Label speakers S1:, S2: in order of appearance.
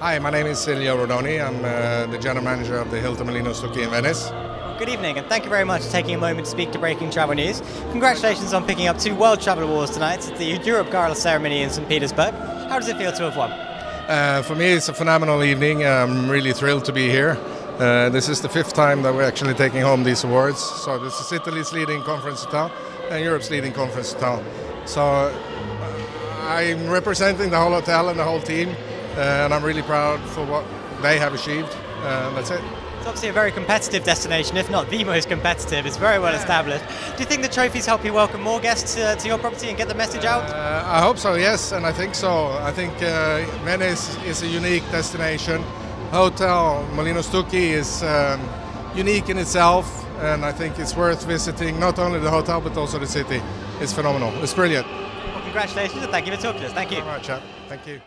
S1: Hi, my name is Ilio Rodoni. I'm uh, the general manager of the Hilton Molino Stucky in Venice.
S2: Good evening, and thank you very much for taking a moment to speak to Breaking Travel News. Congratulations on picking up two World Travel Awards tonight at the Europe Gala ceremony in St. Petersburg. How does it feel to have won?
S1: Uh, for me, it's a phenomenal evening. I'm really thrilled to be here. Uh, this is the fifth time that we're actually taking home these awards. So this is Italy's leading conference hotel and Europe's leading conference hotel. So uh, I'm representing the whole hotel and the whole team, and I'm really proud for what they have achieved. Uh, that's it.
S2: It's obviously a very competitive destination, if not the most competitive. It's very well established. Do you think the trophies help you welcome more guests uh, to your property and get the message out?
S1: Uh, I hope so, yes, and I think so. I think uh, Venice is a unique destination. Hotel Molino Stucky is um, unique in itself, and I think it's worth visiting not only the hotel but also the city. It's phenomenal. It's brilliant.
S2: Well, congratulations and thank you for talking to us. Thank you.
S1: All right, chap. Thank you.